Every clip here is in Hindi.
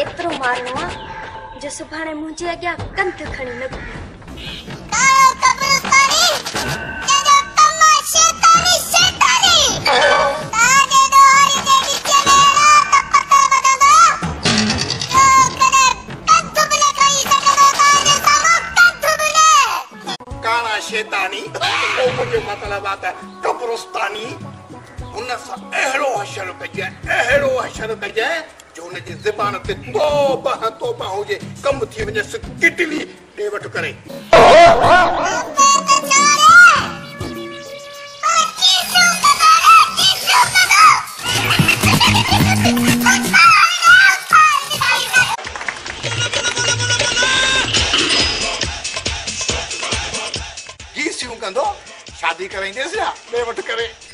एतिरो मारणो आहे जो सुभाणे मुंहिंजे अॻियाँ कंध खणी न शैतानी मतिलबु आहे त कब्रस्तानी। हुन सां अहिड़ो हशर कजे अहिड़ो हशर कजे जो हुनजी ज़बान ते तोबा तोबा हुजे कमु थी वञेसि किटली ॾे करे। शादी कराईंदेसि या ॾे करे।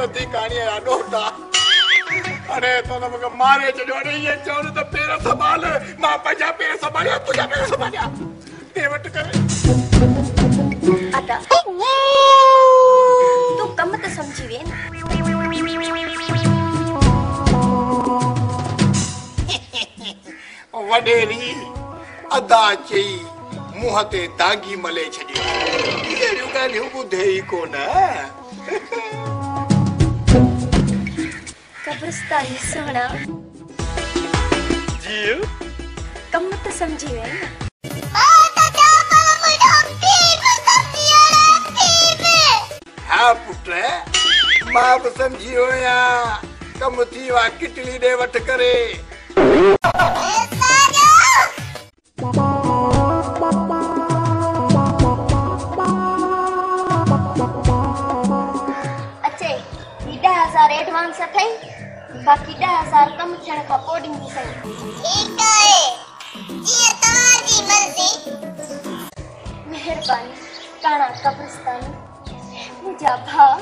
नदी कहाणी आहे ॾोटा अरे तो न मूंखे मारे छॾियो अरे इहे चवनि त पेर संभाल। माँ पंहिंजा पेर संभालिया तुंहिंजा पेर संभालिया। ॾे वठि करे तूं कम त सम्झी वे न। वॾेरी अदा चई मुंहं ते दागी मले छॾियो। अहिड़ियूं ॻाल्हियूं ॿुधे ई कोन कब्रस्तानी सोना। जी कम त सम्झी वे न? पुट माँ बि सम्झी वियो आहियाँ थी वियो आहे किटली ॾे वठि करे। अचे ही एडवांस अथई बाक़ी ॾह हज़ार कमु थियण खां पोइ ॾींदी सही महिरबानी काणा कब्रस्तानी मुंहिंजा भाउ